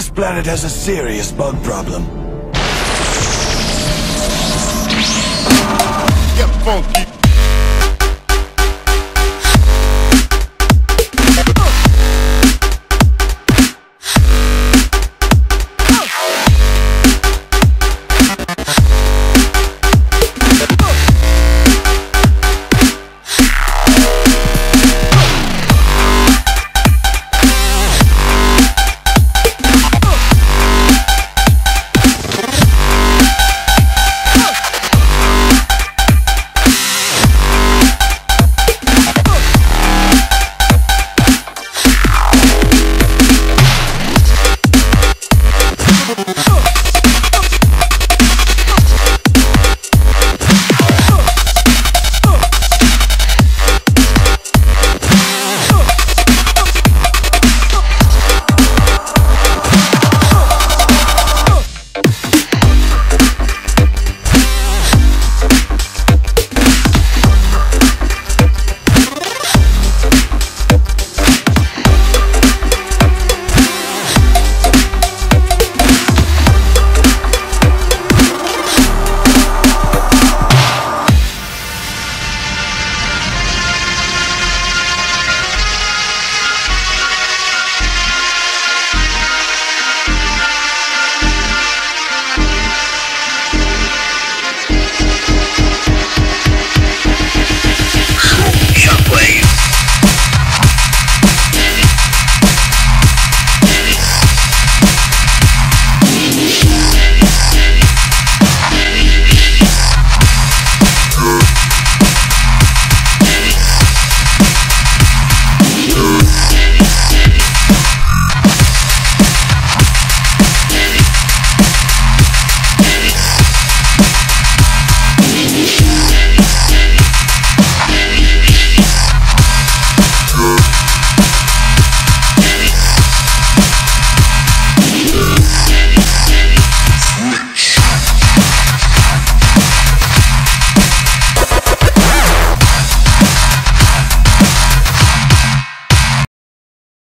This planet has a serious bug problem. Get funky.